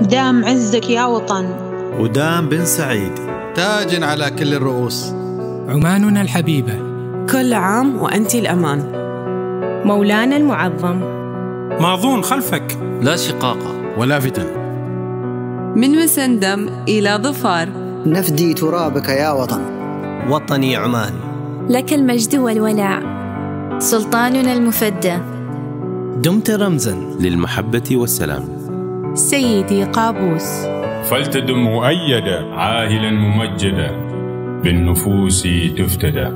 دام عزك يا وطن. ودام بن سعيد. تاج على كل الرؤوس. عماننا الحبيبة. كل عام وأنت الأمان. مولانا المعظم. ماضون خلفك. لا شقاق. ولا فتن. من مسندم إلى ظفار. نفدي ترابك يا وطن. وطني عمان. لك المجد والولاء. سلطاننا المفدى. دمت رمزا. للمحبة والسلام. سيدي قابوس. فلتدم مؤيدا عاهلا ممجدا بالنفوس تفتدى